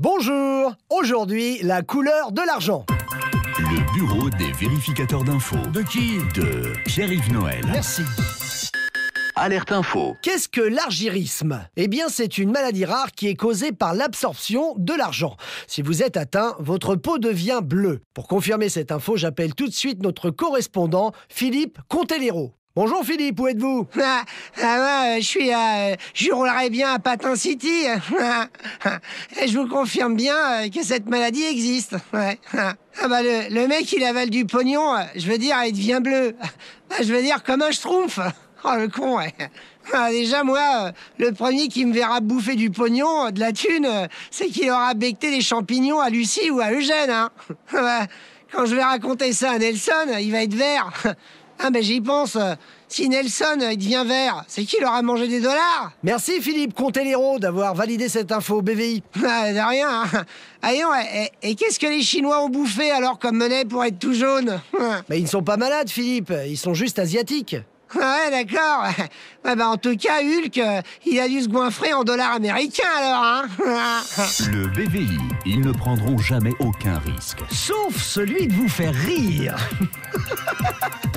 Bonjour Aujourd'hui, la couleur de l'argent. Le bureau des vérificateurs d'infos. De qui? De Pierre-Yves Noël. Merci. Alerte info. Qu'est-ce que l'argyrisme? Eh bien, c'est une maladie rare qui est causée par l'absorption de l'argent. Si vous êtes atteint, votre peau devient bleue. Pour confirmer cette info, j'appelle tout de suite notre correspondant, Philippe Contelero. Bonjour Philippe, où êtes-vous Ah, ah je suis à... je roulerai bien à Patin City. Et je vous confirme bien euh, que cette maladie existe. Ah bah le, le mec, il avale du pognon, euh, je veux dire, il devient bleu. Bah, je veux dire, comme un schtroumpf. Oh, le con, ouais. Ah, déjà, moi, euh, le premier qui me verra bouffer du pognon, euh, de la thune, euh, c'est qu'il aura becté des champignons à Lucie ou à Eugène, hein. Quand je vais raconter ça à Nelson, il va être vert. Ah ben j'y pense. euh, Si Nelson euh, il devient vert, c'est qu'il aura mangé des dollars? Merci Philippe Contelero d'avoir validé cette info BVI. Ah, De rien. hein. Et, et qu'est-ce que les Chinois ont bouffé alors comme monnaie pour être tout jaune? Mais ils ne sont pas malades Philippe, ils sont juste asiatiques. Ouais, d'accord. Ouais, bah, en tout cas, Hulk, euh, il a dû se goinfrer en dollars américains alors, hein Le BVI. Ils ne prendront jamais aucun risque. Sauf celui de vous faire rire.